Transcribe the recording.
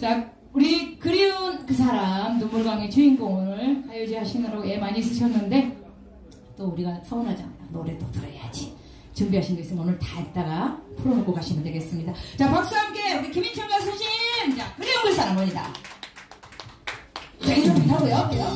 자, 우리 그리운 그 사람, 눈물광의 주인공 오늘 가요제 하시느라고 애 많이 쓰셨는데, 또 우리가 서운하지 않아. 노래도 들어야지. 준비하신 거 있으면 오늘 다 했다가 풀어놓고 가시면 되겠습니다. 자, 박수 함께 우리 김인철 가수님! 자, 그리운 그 사람 입니다 자, 이렇게 하고요.